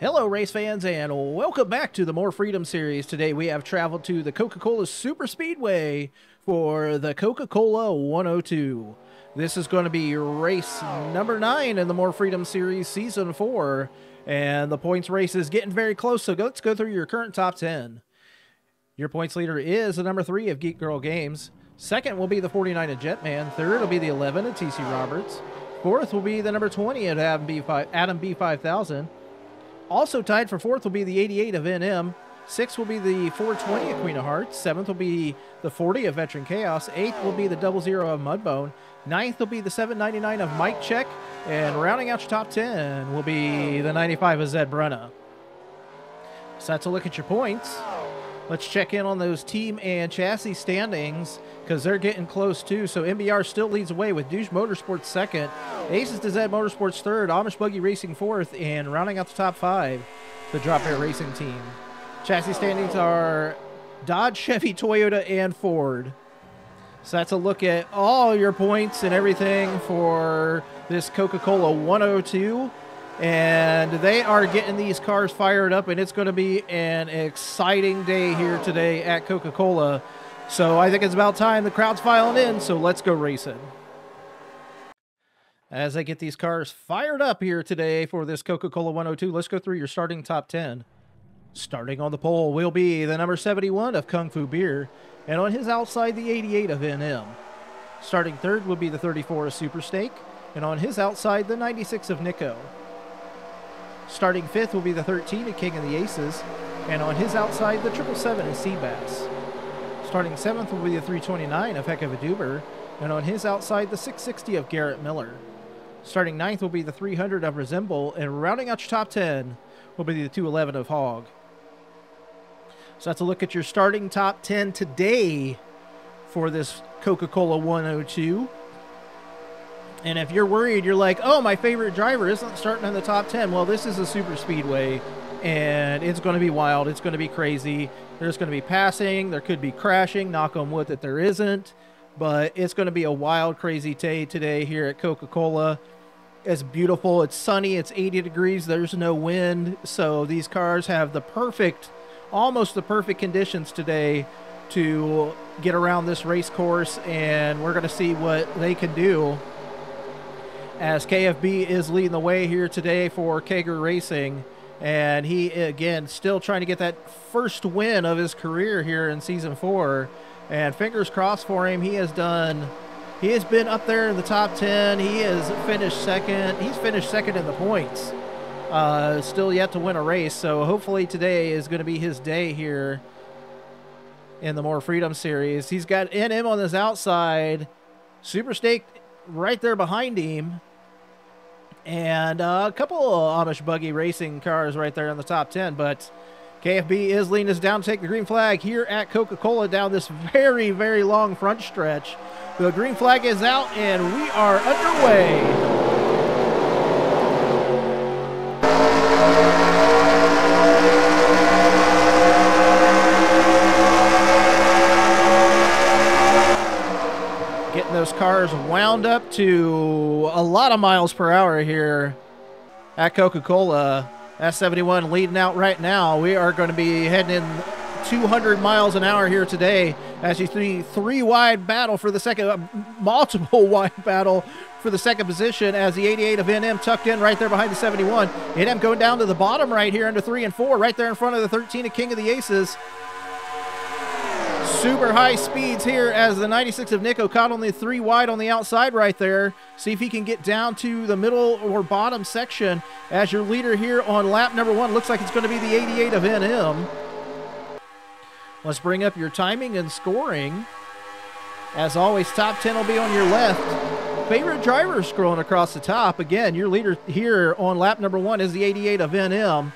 Hello, race fans, and welcome back to the More Freedom series. Today we have traveled to the Coca Cola Super Speedway for the Coca Cola 102. This is going to be race number nine in the More Freedom series, season four, and the points race is getting very close. So let's go through your current top 10. Your points leader is the number three of Geek Girl Games. Second will be the 49 of Jetman. Third will be the 11 of TC Roberts. Fourth will be the number 20 of Adam, B5, Adam B5000. Also tied for fourth will be the 88 of NM. Sixth will be the 420 of Queen of Hearts. Seventh will be the 40 of Veteran Chaos. Eighth will be the double zero of Mudbone. Ninth will be the 799 of Mike Check. And rounding out your top 10 will be the 95 of Zed Brenna. So that's a look at your points. Let's check in on those team and chassis standings because they're getting close too. So MBR still leads away with Douche Motorsports second, Aces to Motorsports third, Amish Buggy Racing fourth, and rounding out the top five, the Drop Bear Racing team. Chassis standings are Dodge, Chevy, Toyota, and Ford. So that's a look at all your points and everything for this Coca Cola 102 and they are getting these cars fired up and it's going to be an exciting day here today at coca-cola so i think it's about time the crowd's filing in so let's go racing. As i get these cars fired up here today for this coca-cola 102 let's go through your starting top 10 starting on the pole will be the number 71 of kung fu beer and on his outside the 88 of nm starting third will be the 34 of super steak and on his outside the 96 of nico. Starting fifth will be the 13 of King of the Aces, and on his outside, the 777 is Seabass. Starting seventh will be the 329 of Heck of a Duber, and on his outside, the 660 of Garrett Miller. Starting ninth will be the 300 of Resemble, and rounding out your top 10 will be the 211 of Hog. So that's a look at your starting top 10 today for this Coca Cola 102. And if you're worried, you're like, oh, my favorite driver isn't starting in the top 10. Well, this is a super speedway, and it's going to be wild. It's going to be crazy. There's going to be passing. There could be crashing. Knock on wood that there isn't. But it's going to be a wild, crazy day today here at Coca Cola. It's beautiful. It's sunny. It's 80 degrees. There's no wind. So these cars have the perfect, almost the perfect conditions today to get around this race course. And we're going to see what they can do as KFB is leading the way here today for Kager Racing. And he, again, still trying to get that first win of his career here in season four. And fingers crossed for him. He has done, he has been up there in the top 10. He has finished second. He's finished second in the points. Uh, still yet to win a race. So hopefully today is going to be his day here in the More Freedom Series. He's got NM on his outside. Super Steak right there behind him and a couple Amish buggy racing cars right there in the top 10. But KFB is leading us down to take the green flag here at Coca Cola down this very, very long front stretch. The green flag is out, and we are underway. Getting those cars wound up to lot of miles per hour here at Coca-Cola. S71 leading out right now. We are going to be heading in 200 miles an hour here today as you see three wide battle for the second, uh, multiple wide battle for the second position as the 88 of NM tucked in right there behind the 71. NM going down to the bottom right here under three and four, right there in front of the 13 of King of the Aces super high speeds here as the 96 of Nico caught only three wide on the outside right there. See if he can get down to the middle or bottom section as your leader here on lap number one. Looks like it's going to be the 88 of NM. Let's bring up your timing and scoring. As always, top 10 will be on your left. Favorite driver scrolling across the top. Again, your leader here on lap number one is the 88 of NM.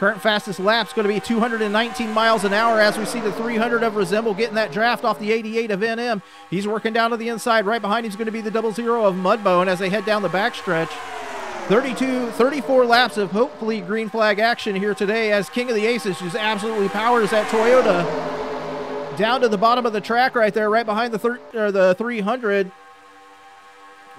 Current fastest lap is going to be 219 miles an hour as we see the 300 of Resemble getting that draft off the 88 of NM. He's working down to the inside. Right behind him is going to be the double zero of Mudbone as they head down the backstretch. 32, 34 laps of hopefully green flag action here today as King of the Aces just absolutely powers that Toyota down to the bottom of the track right there, right behind the, thir- the 300.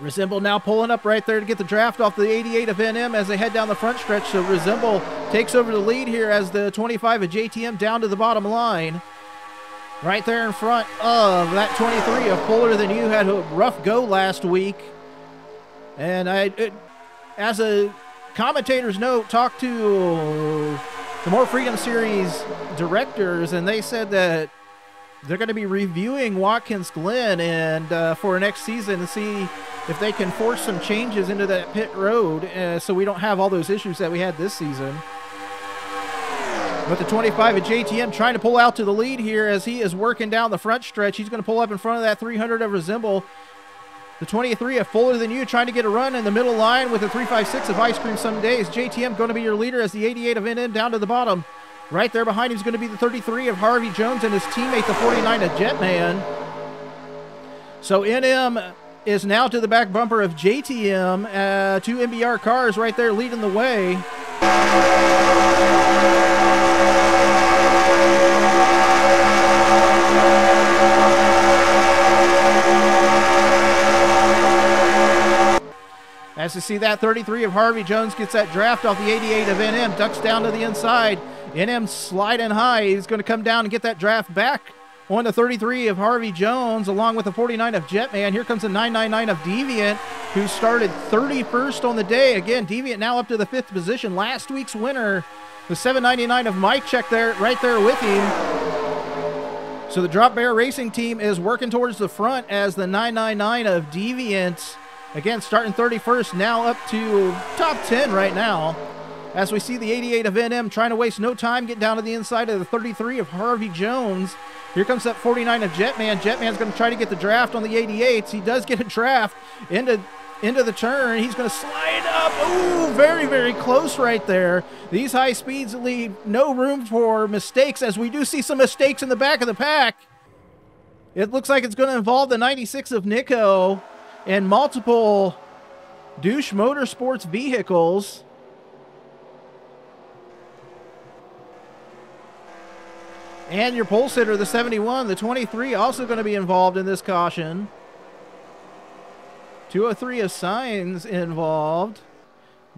Resemble now pulling up right there to get the draft off the 88 of NM as they head down the front stretch. So Resemble takes over the lead here as the 25 of JTM down to the bottom line. Right there in front of that 23 of Fuller Than You had a rough go last week. And I, it, as a commentator's note, talked to the More Freedom Series directors, and they said that they're going to be reviewing Watkins Glen and uh, for next season to see if they can force some changes into that pit road uh, so we don't have all those issues that we had this season. But the 25 of JTM trying to pull out to the lead here as he is working down the front stretch. He's going to pull up in front of that 300 of Resemble. The 23 of Fuller Than You trying to get a run in the middle line with the 356 of Ice Cream Some Days. JTM going to be your leader as the 88 of NM down to the bottom. Right there behind him is going to be the 33 of Harvey Jones and his teammate, the 49 of Jetman. So NM is now to the back bumper of JTM. Uh, two MBR cars right there leading the way. As you see that 33 of Harvey Jones gets that draft off the 88 of NM, ducks down to the inside. NM sliding high. He's going to come down and get that draft back on the 33 of Harvey Jones, along with the 49 of Jetman. Here comes the 999 of Deviant, who started 31st on the day. Again, Deviant now up to the fifth position. Last week's winner, the 799 of Mike Check there, right there with him. So the Drop Bear Racing team is working towards the front as the 999 of Deviant Again, starting 31st, now up to top 10 right now. As we see the 88 of NM trying to waste no time, get down to the inside of the 33 of Harvey Jones. Here comes that 49 of Jetman. Jetman's going to try to get the draft on the 88s. He does get a draft into into the turn. He's going to slide up. Ooh, very, very close right there. These high speeds leave no room for mistakes as we do see some mistakes in the back of the pack. It looks like it's going to involve the 96 of Nico and multiple douche motorsports vehicles. And your pole sitter, the 71, the 23, also going to be involved in this caution. 203 of signs involved.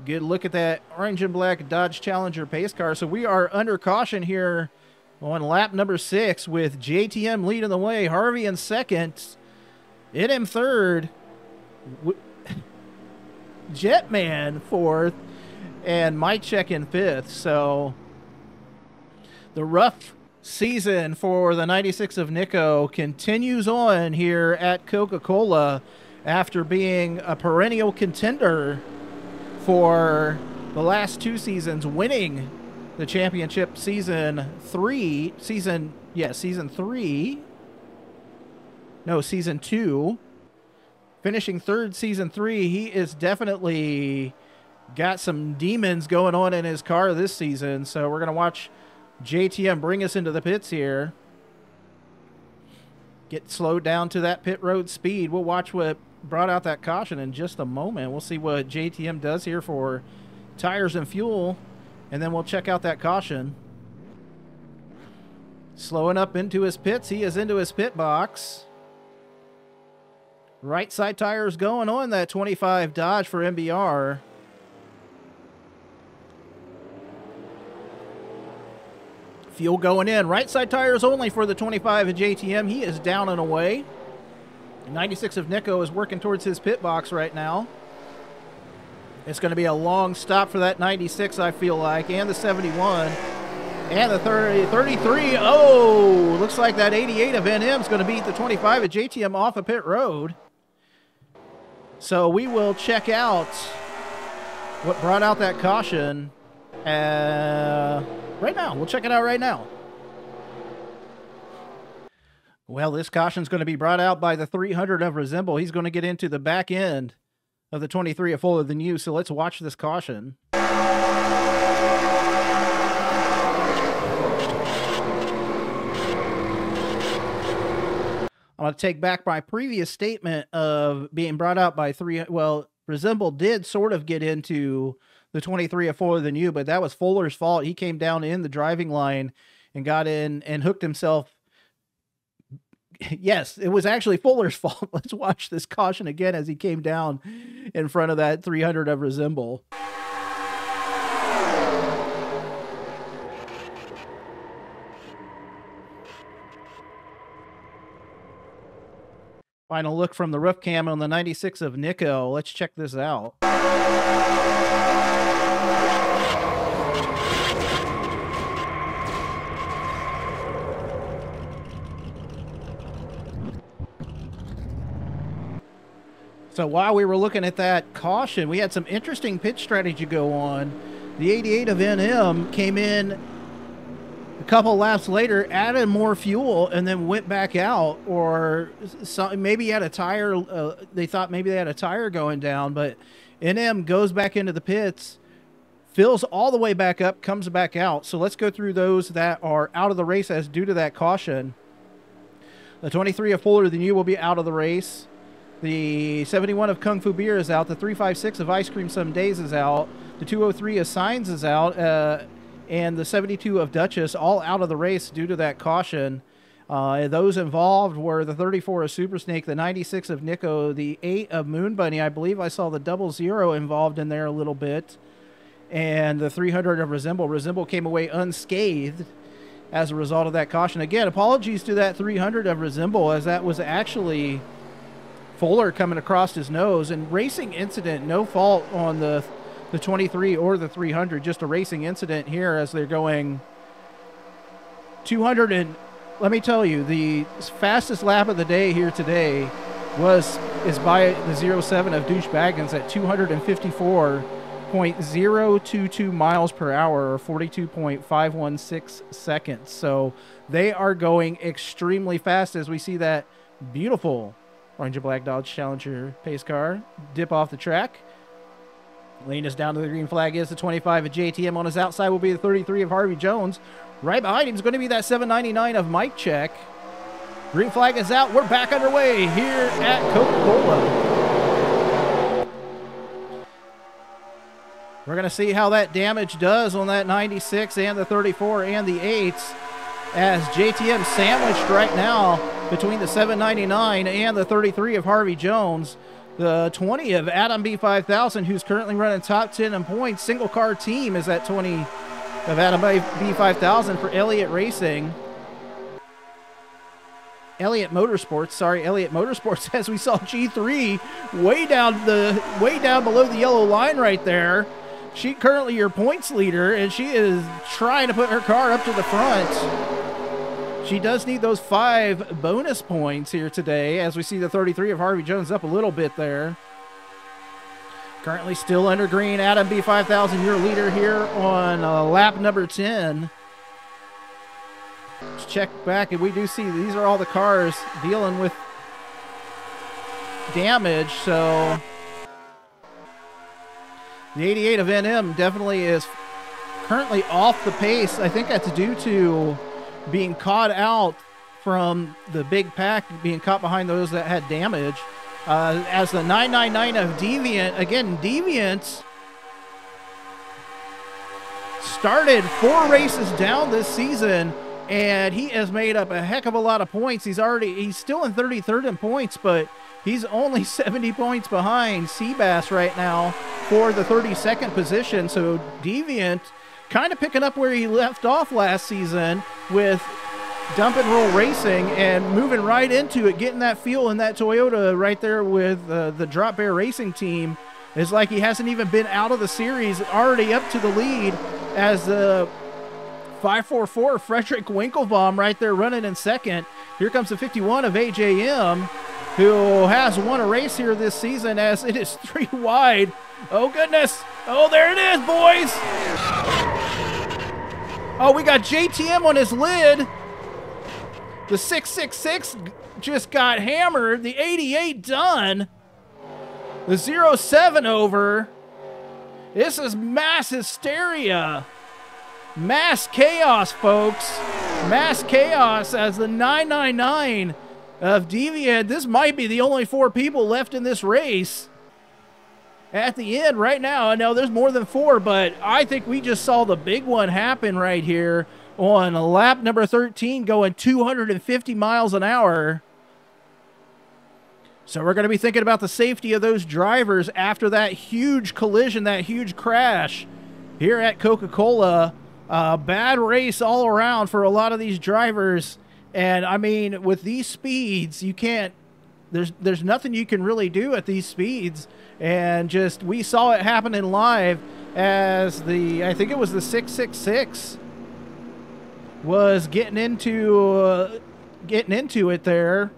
Good look at that orange and black Dodge Challenger pace car. So we are under caution here on lap number six with JTM leading the way, Harvey in second, NM third, Jetman fourth, and Mike Check in fifth. So the rough season for the 96 of Nico continues on here at Coca Cola after being a perennial contender for the last two seasons, winning the championship season three, season, yeah, season three. No, season two finishing third season three, he is definitely got some demons going on in his car this season. So we're going to watch JTM bring us into the pits here. Get slowed down to that pit road speed. We'll watch what brought out that caution in just a moment. We'll see what JTM does here for tires and fuel, and then we'll check out that caution. Slowing up into his pits. He is into his pit box. Right side tires going on that 25 Dodge for MBR. Fuel going in. Right side tires only for the 25 of JTM. He is down and away. 96 of Nico is working towards his pit box right now. It's going to be a long stop for that 96, I feel like, and the 71. And the 30, 33. Oh, looks like that 88 of NM is going to beat the 25 of JTM off of pit road. So we will check out what brought out that caution uh, right now. We'll check it out right now. Well, this caution is going to be brought out by the 300 of Resemble. He's going to get into the back end of the 23 of Fuller Than You. So let's watch this caution. I'm going to take back my previous statement of being brought out by three. Well, Resemble did sort of get into the 23 of Fuller Than You, but that was Fuller's fault. He came down in the driving line and got in and hooked himself yes, it was actually Fuller's fault. Let's watch this caution again as he came down in front of that 300 of Resemble. Final look from the roof cam on the 96 of Nico. Let's check this out. So while we were looking at that caution, we had some interesting pitch strategy go on. The 88 of NM came in a couple laps later, added more fuel, and then went back out. Or some, maybe had a tire. Uh, they thought maybe they had a tire going down, but NM goes back into the pits, fills all the way back up, comes back out. So let's go through those that are out of the race as due to that caution. The 23 of Fuller than you will be out of the race. The 71 of Kung Fu Beer is out. The 356 of Ice Cream Some Days is out. The 203 of Signs is out. Uh, and the 72 of Duchess all out of the race due to that caution. Uh, those involved were the 34 of Super Snake, the 96 of Nico, the 8 of Moon Bunny. I believe I saw the double zero involved in there a little bit. And the 300 of Resemble. Resemble came away unscathed as a result of that caution. Again, apologies to that 300 of Resemble, as that was actually Fuller coming across his nose and racing incident, no fault on the the 23 or the 300, just a racing incident here as they're going 200 and let me tell you, the fastest lap of the day here today was is by the 07 of Douche Baggins at 254.022 miles per hour or 42.516 seconds. So they are going extremely fast as we see that beautiful Orange and Black Dodge Challenger pace car. Dip off the track. Lean us down to the green flag is the 25 of JTM. On his outside will be the 33 of Harvey Jones. Right behind him is going to be that 799 of Mike Check. Green flag is out. We're back underway here at Coca-Cola. We're going to see how that damage does on that 96 and the 34 and the 8s as JTM sandwiched right now between the 799 and the 33 of Harvey Jones. The 20 of Adam B5000, who's currently running top 10 in points. Single car team is at 20 of Adam B5000 for Elliott Racing. Elliott Motorsports, sorry, Elliott Motorsports, as we saw G3 way down the way down below the yellow line right there. She currently your points leader, and she is trying to put her car up to the front. She does need those five bonus points here today as we see the 33 of Harvey Jones up a little bit there. Currently still under green. Adam B5000, your leader here on uh, lap number 10. Let's check back, and we do see these are all the cars dealing with damage. So the 88 of NM definitely is currently off the pace. I think that's due to being caught out from the big pack, being caught behind those that had damage. Uh, as the 999 of Deviant, again, Deviant started four races down this season and he has made up a heck of a lot of points. He's already, he's still in 33rd in points, but he's only 70 points behind Seabass right now for the 32nd position. So Deviant kind of picking up where he left off last season with dump and roll racing and moving right into it, getting that feel in that Toyota right there with uh, the Drop Bear Racing team. It's like he hasn't even been out of the series, already up to the lead as the 544 Frederick Winklebaum right there running in second. Here comes the 51 of AJM, who has won a race here this season as it is three wide. Oh, goodness. Oh, there it is, boys. Oh, we got JTM on his lid. The 666 just got hammered. The 88 done. The 07 over. This is mass hysteria. Mass chaos, folks. Mass chaos as the 999 of Deviant. This might be the only four people left in this race at the end right now. I know there's more than four, but I think we just saw the big one happen right here on lap number 13 going 250 miles an hour. So we're going to be thinking about the safety of those drivers after that huge collision, that huge crash here at Coca Cola. Uh, bad race all around for a lot of these drivers. And I mean, with these speeds, you can't. There's there's nothing you can really do at these speeds. And just we saw it happen in live as the I think it was the 666 was getting into uh, getting into it there.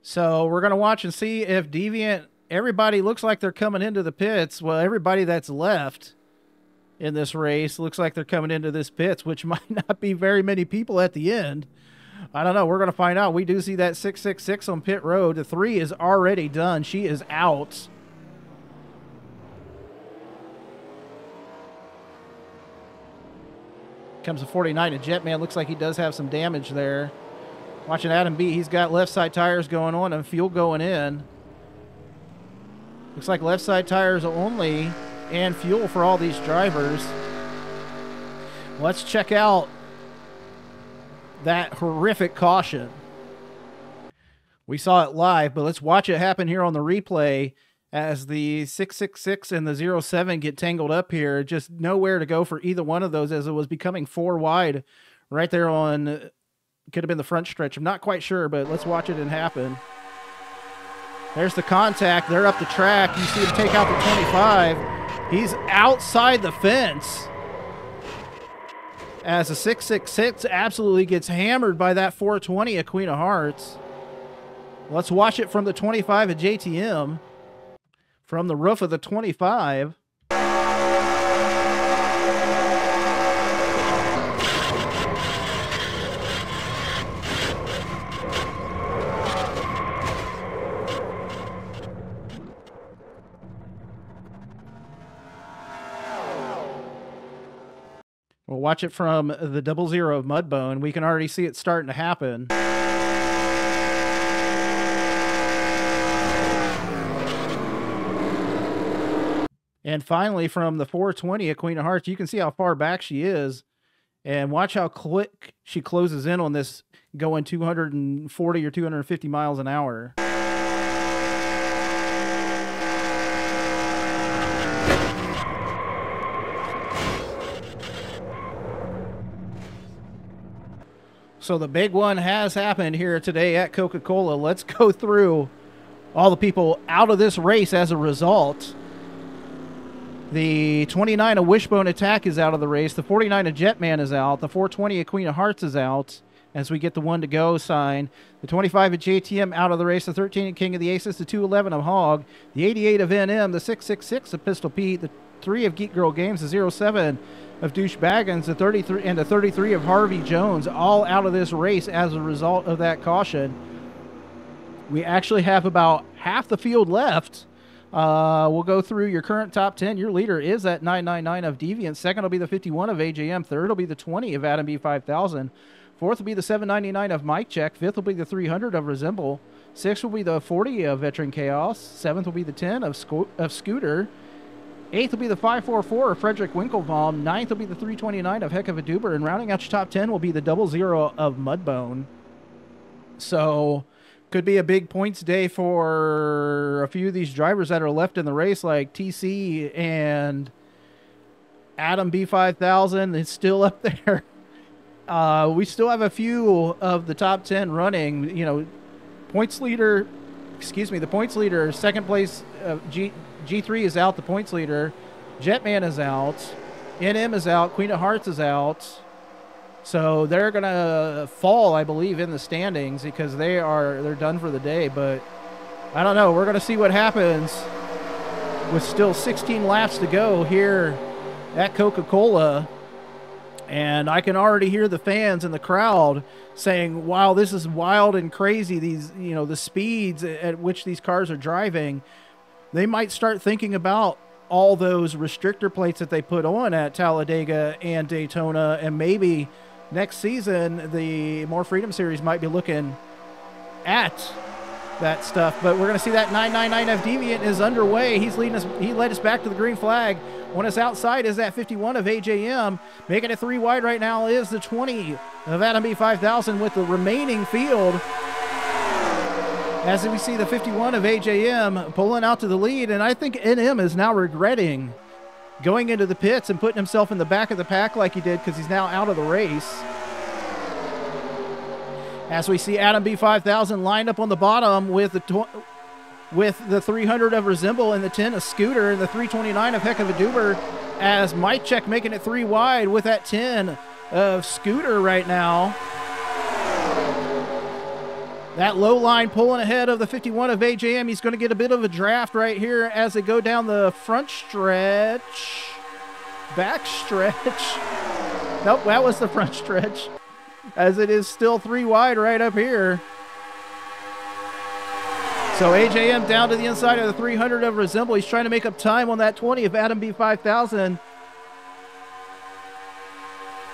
So we're gonna watch and see if Deviant. Everybody looks like they're coming into the pits. Well, everybody that's left in this race looks like they're coming into this pits, which might not be very many people at the end. I don't know. We're going to find out. We do see that 666 on pit road. The three is already done. She is out. Comes a 49 and Jetman looks like he does have some damage there. Watching Adam B, he's got left side tires going on and fuel going in. Looks like left side tires only and fuel for all these drivers. Let's check out that horrific caution. We saw it live, but let's watch it happen here on the replay as the 666 and the 07 get tangled up here. Just nowhere to go for either one of those as it was becoming four wide right there on, could have been the front stretch. I'm not quite sure, but let's watch it and happen. There's the contact. They're up the track. You see him take out the 25. He's outside the fence as the 666 absolutely gets hammered by that 420 at Queen of Hearts. Let's watch it from the 25 at JTM. From the roof of the 25. Watch it from the double zero of Mudbone. We can already see it starting to happen. And finally, from the 420 at Queen of Hearts, you can see how far back she is. And watch how quick she closes in on this going 240 or 250 miles an hour. So the big one has happened here today at Coca Cola. Let's go through all the people out of this race as a result. The 29 of Wishbone Attack is out of the race. The 49 of Jetman is out. The 420 of Queen of Hearts is out as we get the one to go sign. The 25 of JTM out of the race. The 13 of King of the Aces. The 211 of Hog. The 88 of NM. The 666 of Pistol Pete. The 3 of Geek Girl Games. The 07 of Douche Baggins. The 33 and the 33 of Harvey Jones. All out of this race as a result of that caution. We actually have about half the field left. Uh, we'll go through your current top 10. Your leader is at 999 of Deviant. Second will be the 51 of AJM. Third will be the 20 of Adam B5000. Fourth will be the 799 of Mike Check. Fifth will be the 300 of Resemble. Sixth will be the 40 of Veteran Chaos. Seventh will be the 10 of, Sco- of Scooter. Eighth will be the 544 of Frederick Winklebaum. Ninth will be the 329 of Heck of a Duber. And rounding out your top 10 will be the double zero of Mudbone. So could be a big points day for a few of these drivers that are left in the race, like TC and Adam B5000 is still up there. Uh, we still have a few of the top 10 running. You know, points leader, excuse me, the points leader, second place, uh, G, G3 is out, the points leader. Jetman is out. NM is out. Queen of Hearts is out. So they're gonna fall, I believe, in the standings because they are they're done for the day. But I don't know. We're gonna see what happens with still 16 laps to go here at Coca-Cola. And I can already hear the fans in the crowd saying, "Wow, this is wild and crazy. These, you know, the speeds at which these cars are driving. They might start thinking about all those restrictor plates that they put on at Talladega and Daytona, and maybe." next season, the More Freedom Series might be looking at that stuff. But we're going to see that 999F Deviant is underway. He's leading us. He led us back to the green flag. On his outside is that 51 of AJM. Making it three wide right now is the 20 of Adam B5000 with the remaining field. As we see the 51 of AJM pulling out to the lead, and I think NM is now regretting going into the pits and putting himself in the back of the pack like he did because he's now out of the race. As we see Adam B5000 lined up on the bottom with the with the 300 of Resemble and the 10 of Scooter and the 329 of Heck of a Duber as Mike Check making it three wide with that 10 of Scooter right now. That low line pulling ahead of the 51 of AJM. He's going to get a bit of a draft right here as they go down the front stretch. Back stretch. Nope, that was the front stretch. As it is still three wide right up here. So AJM down to the inside of the 300 of Resemble. He's trying to make up time on that 20 of Adam B5000.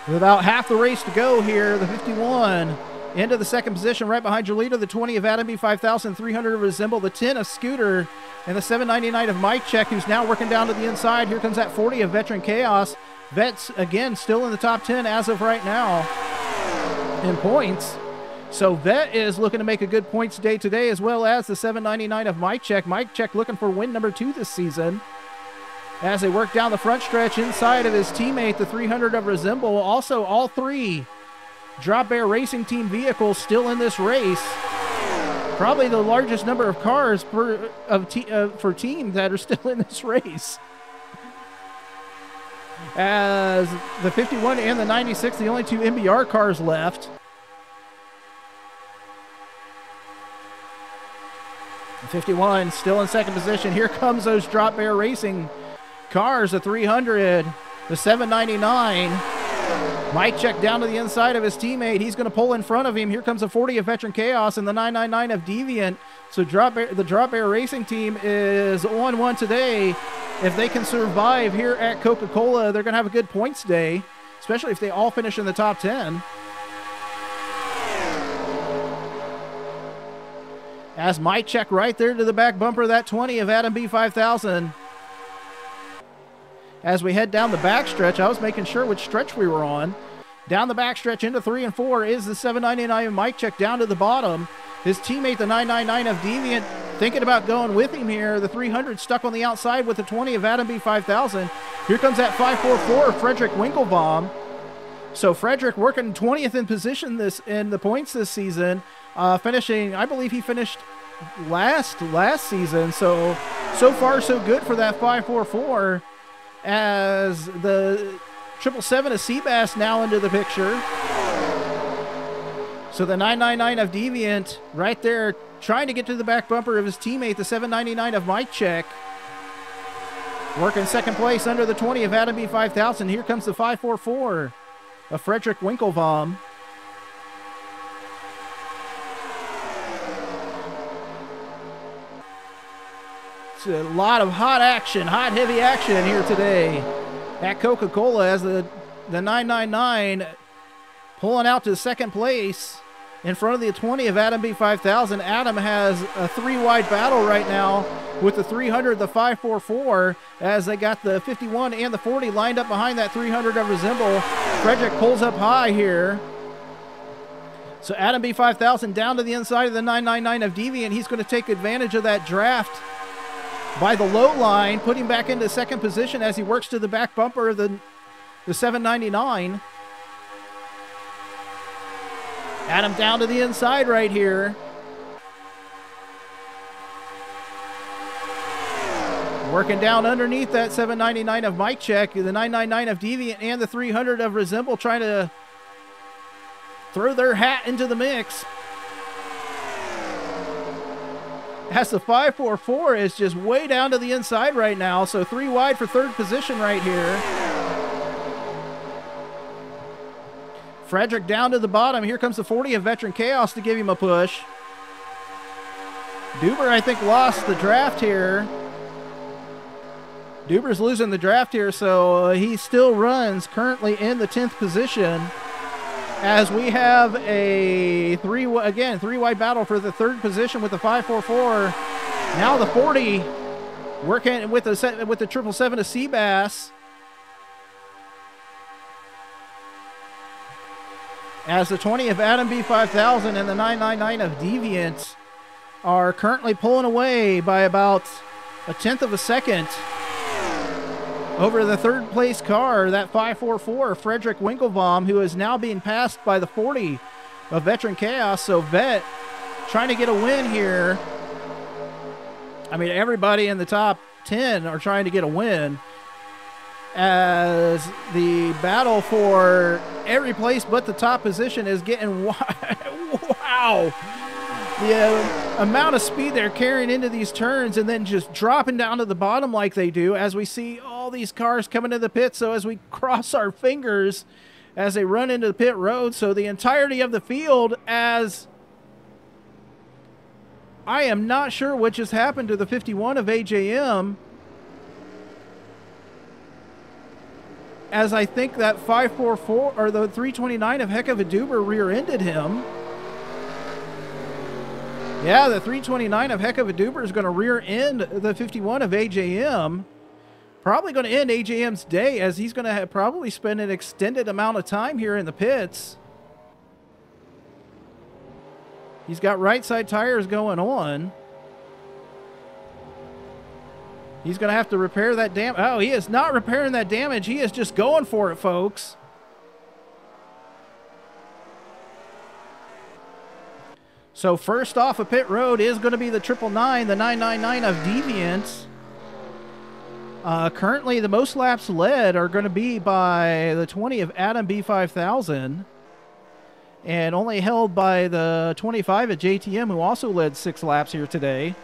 With about half the race to go here, the 51 into the second position right behind your leader, the 20 of Adam B5000, 300 of Resemble, the 10 of Scooter, and the 799 of Mike Check, who's now working down to the inside. Here comes that 40 of Veteran Chaos. Vets, again, still in the top 10 as of right now in points. So Vet is looking to make a good points day today, as well as the 799 of Mike Check. Mike Check looking for win number two this season. As they work down the front stretch inside of his teammate, the 300 of Resemble. Also, all three Drop Bear Racing Team vehicles still in this race. Probably the largest number of cars per, of te- uh, for teams that are still in this race. As the 51 and the 96, the only two MBR cars left. 51 still in second position. Here comes those Drop Bear Racing cars, the 300, the 799. Mike check down to the inside of his teammate. He's going to pull in front of him. Here comes a 40 of Veteran Chaos and the 999 of Deviant. So Drop the Drop Bear Racing team is on one today. If they can survive here at Coca-Cola, they're going to have a good points day, especially if they all finish in the top 10. As Mike check right there to the back bumper of that 20 of Adam B5000. As we head down the back stretch, I was making sure which stretch we were on. Down the backstretch into three and four is the 799 of Mike check down to the bottom. His teammate, the 999 of Deviant, thinking about going with him here. The 300 stuck on the outside with the 20 of Adam B5000. Here comes that 544 of Frederick Winklebaum. So Frederick working 20th in position this in the points this season, uh, finishing. I believe he finished last last season. So so far so good for that 544. As the triple seven of Seabass now into the picture. So the 999 of Deviant right there trying to get to the back bumper of his teammate, the 799 of Mike Check. Working second place under the 20 of Adam B5000. Here comes the 544 of Frederick Winklebaum. It's a lot of hot action, hot heavy action in here today at Coca-Cola as the the 999 pulling out to second place in front of the 20 of Adam B5000. Adam has a three wide battle right now with the 300, the 544, as they got the 51 and the 40 lined up behind that 300 of Resemble. Frederick pulls up high here. So Adam B5000 down to the inside of the 999 of Deviant. He's going to take advantage of that draft by the low line, putting back into second position as he works to the back bumper of the, the 799. Adam down to the inside right here. Working down underneath that 799 of Mike Check, the 999 of Deviant, and the 300 of Resemble trying to throw their hat into the mix. As the 544 is just way down to the inside right now, so three wide for third position right here. Frederick down to the bottom. Here comes the 40 of Veteran Chaos to give him a push. Duber, I think, lost the draft here. Duber's losing the draft here, so uh, he still runs currently in the 10th position. As we have a three, again, three wide battle for the third position with the 544. Now the 40 Working with the with the triple seven of Seabass. As the 20 of Adam B5000 and the 999 of Deviant are currently pulling away by about a tenth of a second over the third place car, that 544 Frederick Winklebaum, who is now being passed by the 40 of Veteran Chaos. So Vet trying to get a win here. I mean, everybody in the top 10 are trying to get a win as the battle for every place but the top position is getting wow. The uh, amount of speed they're carrying into these turns and then just dropping down to the bottom like they do as we see all these cars coming to the pit. So as we cross our fingers as they run into the pit road, so the entirety of the field as I am not sure what just happened to the 51 of AJM as I think that 544 or the 329 of Heck of a Duber rear-ended him. Yeah, the 329 of Heck of a Duber is going to rear end the 51 of AJM. Probably going to end AJM's day as he's going to probably spend an extended amount of time here in the pits. He's got right side tires going on. He's going to have to repair that dam. Oh, he is not repairing that damage. He is just going for it, folks. So first off a of pit road is going to be the triple nine, the 999 of Deviants. Uh, currently, the most laps led are going to be by the 20 of Adam B5000 and only held by the 25 at JTM, who also led six laps here today.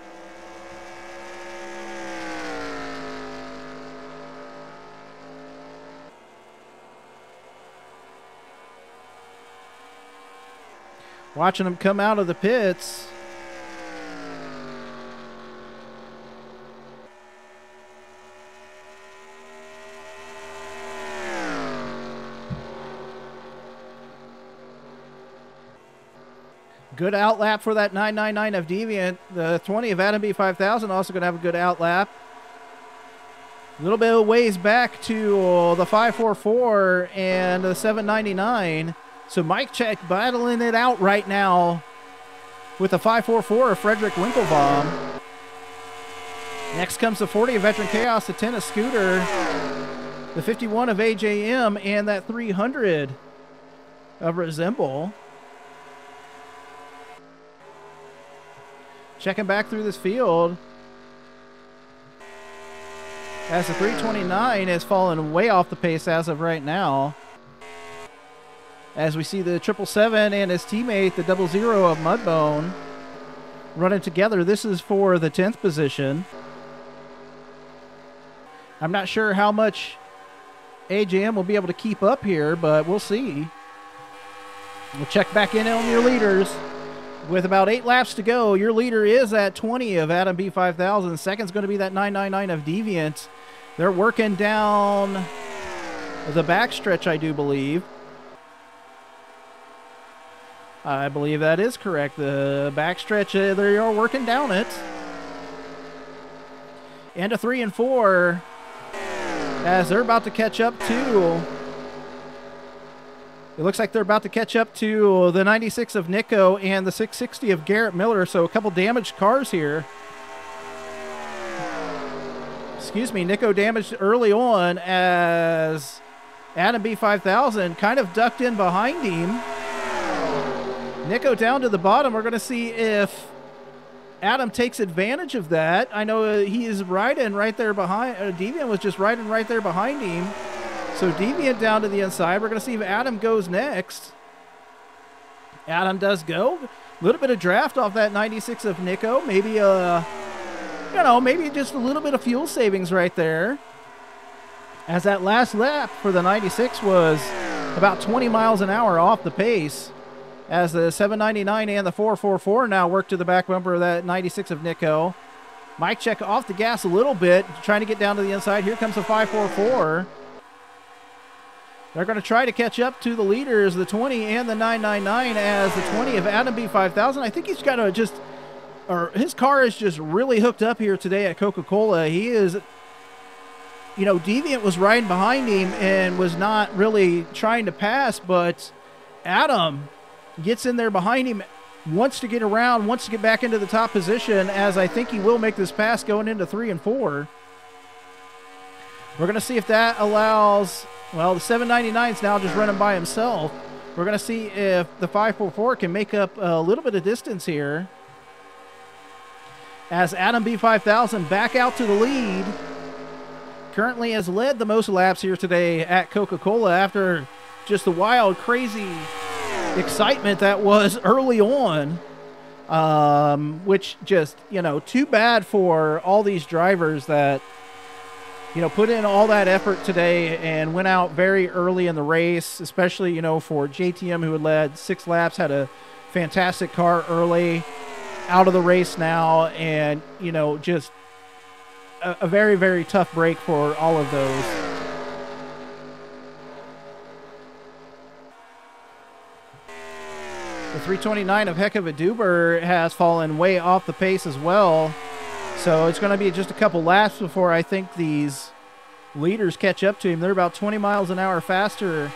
Watching them come out of the pits. Good outlap for that 999 of Deviant. The 20 of Adam B5000 also going to have a good outlap. A little bit of ways back to uh, the 544 and the 799. So Mike Check battling it out right now with the 544 of Frederick Winklebaum. Next comes the 40 of Veteran Chaos, the 10 of Scooter, the 51 of AJM, and that 300 of Resemble. Checking back through this field. As the 329 has fallen way off the pace as of right now as we see the triple seven and his teammate, the double zero of Mudbone, running together. This is for the 10th position. I'm not sure how much AJM will be able to keep up here, but we'll see. We'll check back in on your leaders. With about eight laps to go, your leader is at 20 of Adam B5000. Second's going to be that 999 of Deviant. They're working down the backstretch, I do believe. I believe that is correct. The backstretch, uh, they are working down it. And a three and four as they're about to catch up to. It looks like they're about to catch up to the 96 of Nico and the 660 of Garrett Miller. So a couple damaged cars here. Excuse me, Nico damaged early on as Adam B5000 kind of ducked in behind him. Nico down to the bottom. We're going to see if Adam takes advantage of that. I know uh, he is riding right there behind. Uh, Deviant was just riding right there behind him. So Deviant down to the inside. We're going to see if Adam goes next. Adam does go. A little bit of draft off that 96 of Nico. Maybe, uh, you know, maybe just a little bit of fuel savings right there. As that last lap for the 96 was about 20 miles an hour off the pace as the 799 and the 444 now work to the back bumper of that 96 of Nico. Mike check off the gas a little bit, trying to get down to the inside. Here comes the 544. They're going to try to catch up to the leaders, the 20 and the 999, as the 20 of Adam B5000. I think he's got to just or his car is just really hooked up here today at Coca Cola. He is, you know, Deviant was riding behind him and was not really trying to pass, but Adam gets in there behind him, wants to get around, wants to get back into the top position, as I think he will make this pass going into three and four. We're going to see if that allows, well, the 799 is now just running by himself. We're going to see if the 544 can make up a little bit of distance here. As Adam B5000 back out to the lead. Currently has led the most laps here today at Coca Cola after just the wild, crazy excitement that was early on. Um, which just, you know, too bad for all these drivers that you know, put in all that effort today and went out very early in the race, especially, you know, for JTM, who had led six laps, had a fantastic car early, out of the race now, and, you know, just a, a very, very tough break for all of those. The 329 of Heck of a Duber has fallen way off the pace as well. So it's going to be just a couple laps before I think these leaders catch up to him. They're about 20 miles an hour faster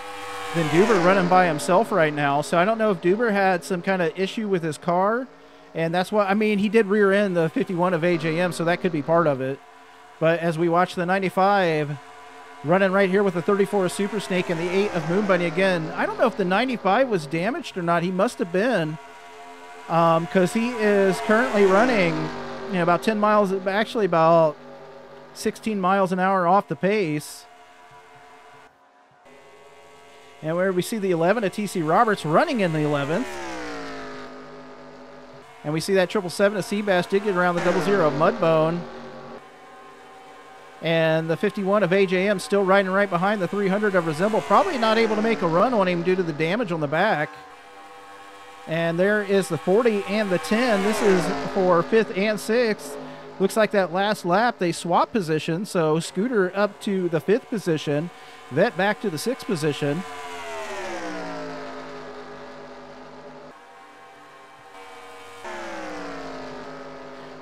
than Duber running by himself right now. So I don't know if Duber had some kind of issue with his car. And that's why, I mean, he did rear end the 51 of AJM, so that could be part of it. But as we watch the 95 running right here with the 34 of Super Snake and the 8 of Moon Bunny again, I don't know if the 95 was damaged or not. He must have been because um, he is currently running you know, about 10 miles, actually about 16 miles an hour off the pace. And where we see the 11 of TC Roberts running in the 11th. And we see that 777 of Seabass did get around the double zero of Mudbone. And the 51 of AJM still riding right behind the 300 of Resemble. Probably not able to make a run on him due to the damage on the back. And there is the 40 and the 10. This is for fifth and sixth. Looks like that last lap they swap position. So Scooter up to the fifth position, Vet back to the sixth position.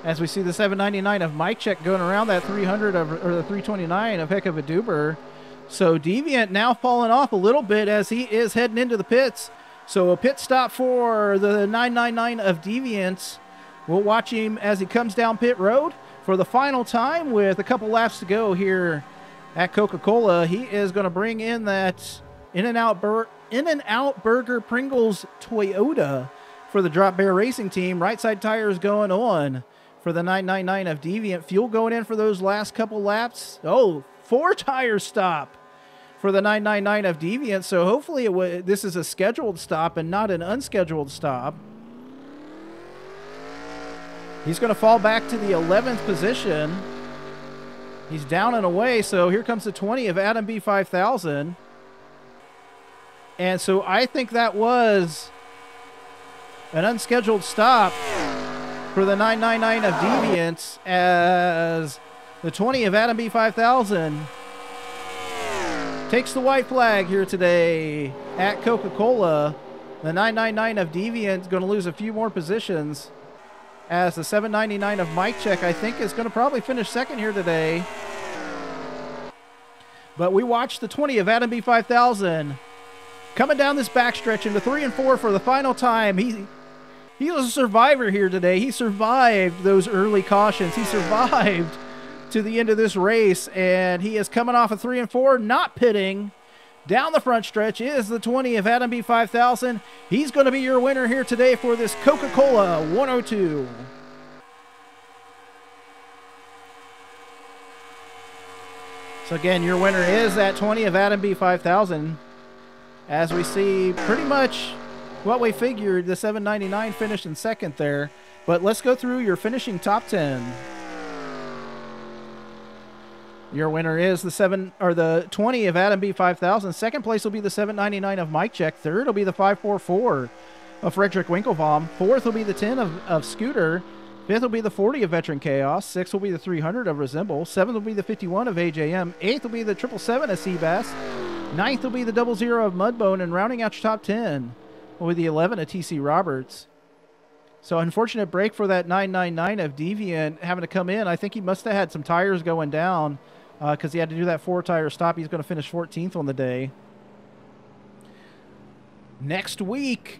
As we see the 799 of Mike Check going around that 300 of, or the 329 of Heck of a Duber. So Deviant now falling off a little bit as he is heading into the pits. So a pit stop for the 999 of Deviants. We'll watch him as he comes down pit road for the final time with a couple laps to go here at Coca-Cola. He is going to bring in that In-N-Out Bur- In-N-Out Burger Pringles Toyota for the Drop Bear Racing Team. Right side tires going on for the 999 of Deviant. Fuel going in for those last couple laps. Oh, four tire stop for the 999 of Deviant. So hopefully this is a scheduled stop and not an unscheduled stop. He's going to fall back to the 11th position. He's down and away. So here comes the 20 of Adam B5000. And so I think that was an unscheduled stop for the 999 of Deviants as the 20 of Adam B5000 takes the white flag here today at Coca-Cola. The 999 of Deviant going to lose a few more positions as the 799 of Mike Check, I think, is going to probably finish second here today. But we watched the 20 of Adam B5000 coming down this backstretch into three and four for the final time. He he was a survivor here today. He survived those early cautions. He survived to the end of this race, and he is coming off a three and four, not pitting. Down the front stretch is the 20 of Adam B5000. He's going to be your winner here today for this Coca Cola 102. So, again, your winner is that 20 of Adam B5000. As we see pretty much what we figured, the 799 finished in second there. But let's go through your finishing top 10. Your winner is the seven or the 20 of Adam B5000. Second place will be the 799 of Mike Check. Third will be the 544 of Frederick Winklebaum. Fourth will be the 10 of, of Scooter. Fifth will be the 40 of Veteran Chaos. Sixth will be the 300 of Resemble. Seventh will be the 51 of AJM. Eighth will be the 777 of Seabass. Ninth will be the double zero of Mudbone. And rounding out your top 10 will be the 11 of TC Roberts. So unfortunate break for that 999 of Deviant having to come in. I think he must have had some tires going down because uh, he had to do that four tire stop. He's going to finish 14th on the day. Next week,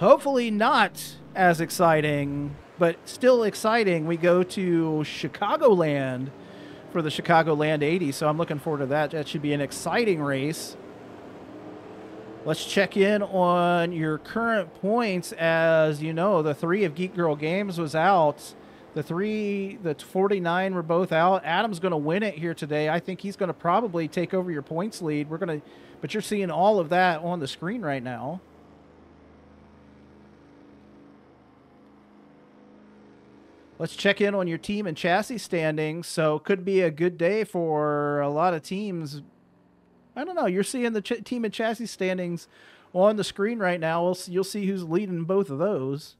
hopefully not as exciting, but still exciting. We go to Chicagoland for the Chicagoland 80, so I'm looking forward to that. That should be an exciting race. Let's check in on your current points. As you know, the three of Geek Girl Games was out. The three, the 49 were both out. Adam's going to win it here today. I think he's going to probably take over your points lead. We're going to, but you're seeing all of that on the screen right now. Let's check in on your team and chassis standings. So could be a good day for a lot of teams I don't know. You're seeing the team and chassis standings on the screen right now. We'll see, you'll see who's leading both of those.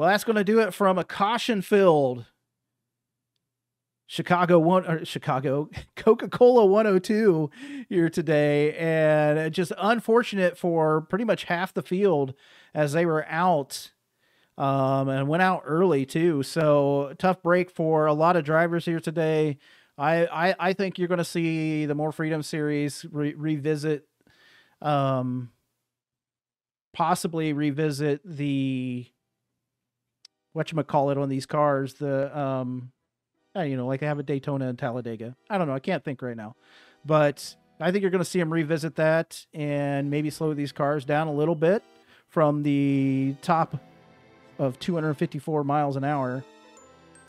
Well, that's going to do it from a caution filled Chicago one or Chicago Coca-Cola 102 here today and just unfortunate for pretty much half the field as they were out um, and went out early too. So tough break for a lot of drivers here today. I, I, I think you're going to see the More Freedom series re- revisit, um, possibly revisit the what you call it on these cars. The um, uh, you know, like they have a Daytona and Talladega. I don't know. I can't think right now, but I think you're going to see them revisit that and maybe slow these cars down a little bit from the top of 254 miles an hour.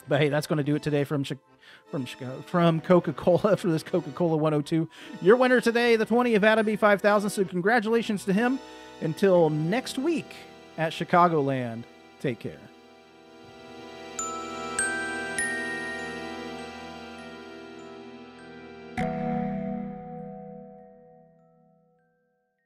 But hey, that's going to do it today from Chicago from Chicago, from Coca-Cola for this Coca-Cola 102. Your winner today, the 20 of Adam B5000. So congratulations to him. Until next week at Chicagoland. Take care.